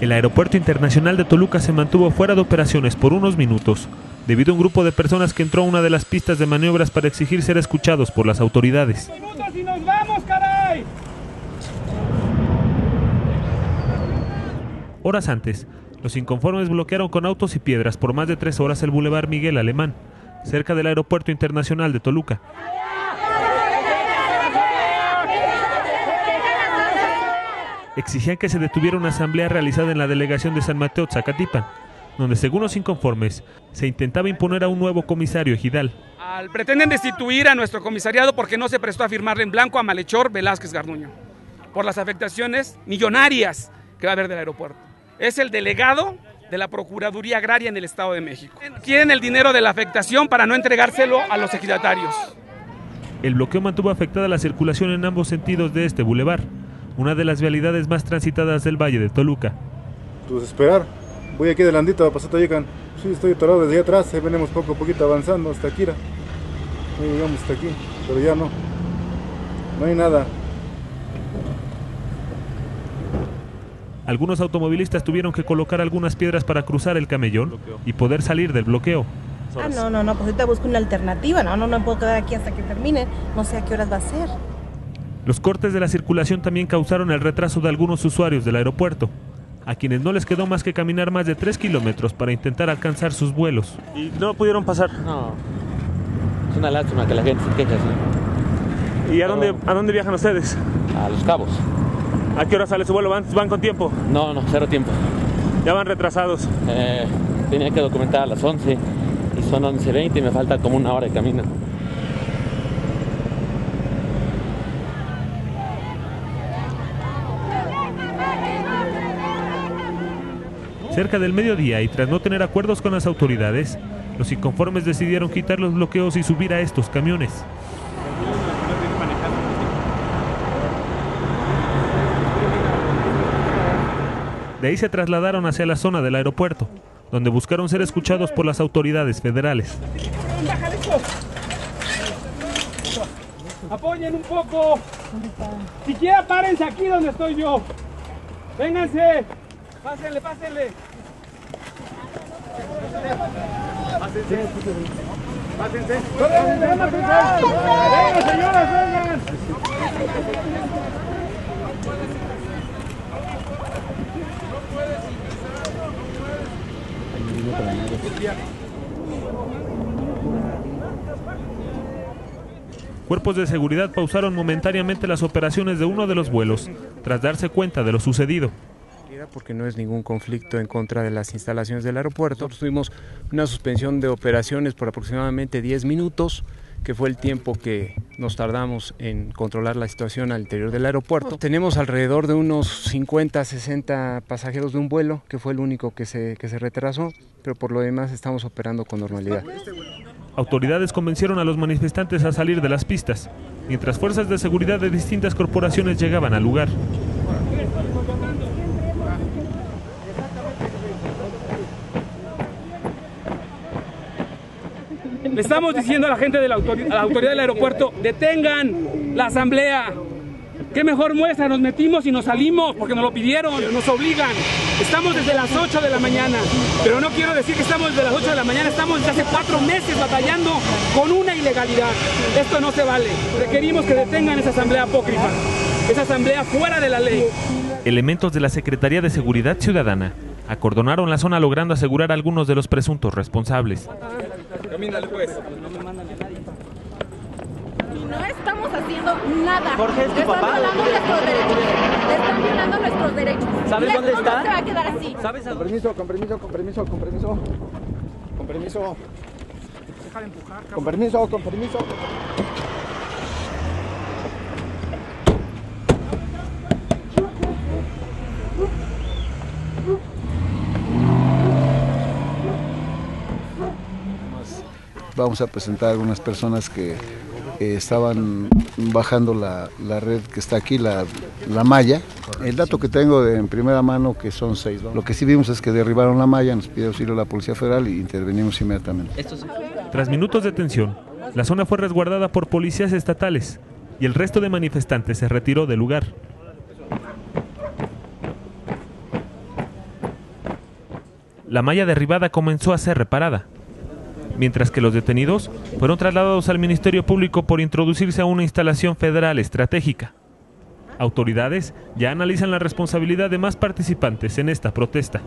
El aeropuerto internacional de Toluca se mantuvo fuera de operaciones por unos minutos, debido a un grupo de personas que entró a una de las pistas de maniobras para exigir ser escuchados por las autoridades. Horas antes, los inconformes bloquearon con autos y piedras por más de tres horas el Boulevard Miguel Alemán, cerca del Aeropuerto Internacional de Toluca. Exigían que se detuviera una asamblea realizada en la delegación de San Mateo Zacatipan, donde según los inconformes se intentaba imponer a un nuevo comisario ejidal. Al, pretenden destituir a nuestro comisariado porque no se prestó a firmarle en blanco a Malhechor Velázquez Garduño, por las afectaciones millonarias que va a haber del aeropuerto. Es el delegado de la Procuraduría Agraria en el Estado de México. Quieren el dinero de la afectación para no entregárselo a los ejidatarios. El bloqueo mantuvo afectada la circulación en ambos sentidos de este bulevar, una de las vialidades más transitadas del Valle de Toluca. Pues esperar. Voy aquí adelantito a pasar llegan. Sí, estoy atorado desde atrás, ahí venimos poco a poquito avanzando hasta aquí. Ahí llegamos hasta aquí, pero ya no. No hay nada. Algunos automovilistas tuvieron que colocar algunas piedras para cruzar el camellón y poder salir del bloqueo. Ah, no, no, no, pues ahorita busco una alternativa. No, no, no puedo quedar aquí hasta que termine. No sé a qué horas va a ser. Los cortes de la circulación también causaron el retraso de algunos usuarios del aeropuerto, a quienes no les quedó más que caminar más de 3 kilómetros para intentar alcanzar sus vuelos. ¿Y no pudieron pasar? No. Es una lástima que la gente se queje así. ¿Y a dónde, a dónde viajan ustedes? A Los Cabos. ¿A qué hora sale su vuelo? ¿Van, van con tiempo? No, no, cero tiempo. ¿Ya van retrasados? Eh, tenía que documentar a las 11 y son 11.20 y me falta como una hora de camino. Cerca del mediodía y tras no tener acuerdos con las autoridades, los inconformes decidieron quitar los bloqueos y subir a estos camiones. De ahí se trasladaron hacia la zona del aeropuerto, donde buscaron ser escuchados por las autoridades federales. Apoyen un poco. Siquiera párense aquí donde estoy yo. Vénganse. Pásenle, pásenle. Pásense. Pásense. Vengan, señoras, vengan. Cuerpos de seguridad pausaron momentáneamente las operaciones de uno de los vuelos, tras darse cuenta de lo sucedido. Porque no es ningún conflicto en contra de las instalaciones del aeropuerto. Nosotros tuvimos una suspensión de operaciones por aproximadamente 10 minutos, que fue el tiempo que nos tardamos en controlar la situación al interior del aeropuerto. Tenemos alrededor de unos 50, 60 pasajeros de un vuelo, que fue el único que se, que se retrasó, pero por lo demás estamos operando con normalidad. Autoridades convencieron a los manifestantes a salir de las pistas, mientras fuerzas de seguridad de distintas corporaciones llegaban al lugar. Le estamos diciendo a la gente de la, autoridad del aeropuerto, detengan la asamblea. ¿Qué mejor muestra? Nos metimos y nos salimos porque nos lo pidieron, nos obligan. Estamos desde las 8 de la mañana, pero no quiero decir que estamos desde las 8 de la mañana, estamos desde hace cuatro meses batallando con una ilegalidad. Esto no se vale. Requerimos que detengan esa asamblea apócrifa, esa asamblea fuera de la ley. Elementos de la Secretaría de Seguridad Ciudadana acordonaron la zona logrando asegurar a algunos de los presuntos responsables. Camínale pues. Y no estamos haciendo nada. Jorge, ¿es tu Están papá? violando nuestros derechos. Están violando nuestros derechos. ¿Sabes dónde está? No se va a quedar así. ¿Sabes a Con permiso, con permiso, con permiso, con permiso. Con permiso. Deja de empujar, Con permiso, con permiso. Vamos a presentar a algunas personas que eh, estaban bajando la, la red que está aquí, la, la malla. El dato que tengo de- en primera mano que son seis. Lo que sí vimos es que derribaron la malla, nos pidió auxilio la Policía Federal y intervenimos inmediatamente. Tras minutos de tensión, la zona fue resguardada por policías estatales y el resto de manifestantes se retiró del lugar. la malla derribada comenzó a ser reparada, mientras que los detenidos fueron trasladados al Ministerio Público por introducirse a una instalación federal estratégica. Autoridades ya analizan la responsabilidad de más participantes en esta protesta.